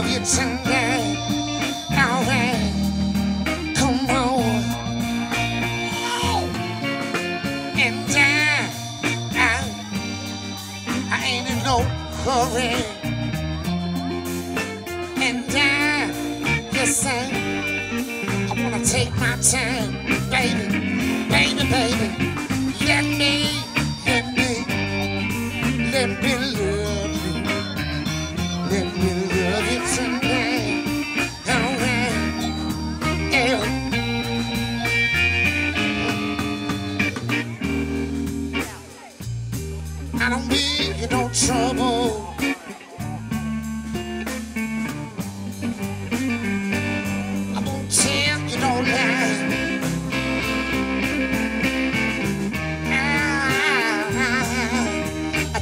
love you tonight. Alright, come on. Oh, and I, I, I ain't in no hurry. And I, I, I wanna take my time, baby, baby, baby. Let me, let me, let me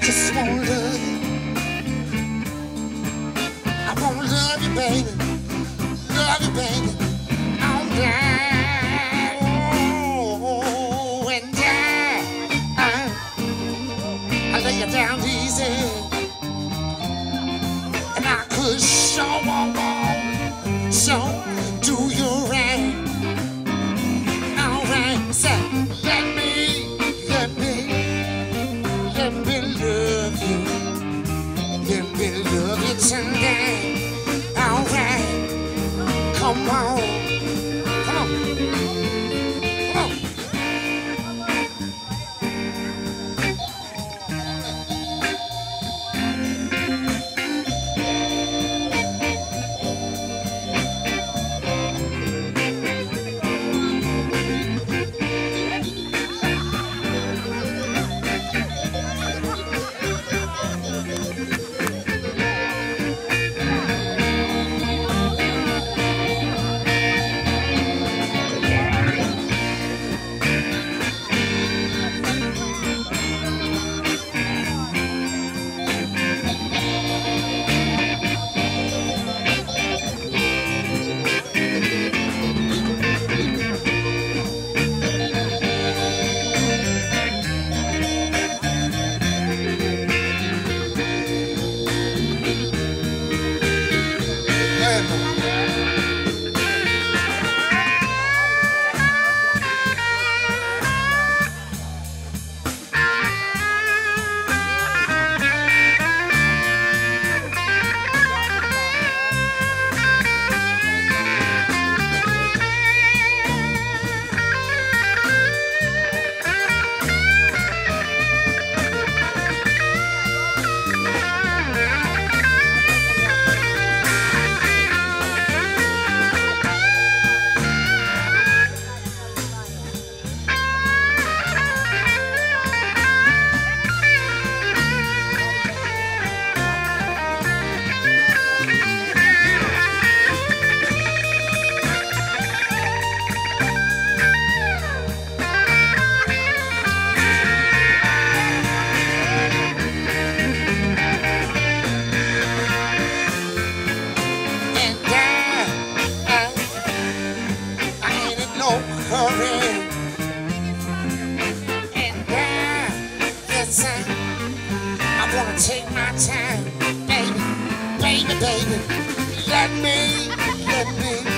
just want love you. I want to love you, baby. Love you, baby. All night. Oh, and I, I, I lay you down easy. And I could show, show, do you come And wanna take my time, baby, baby, baby. Let me, let me,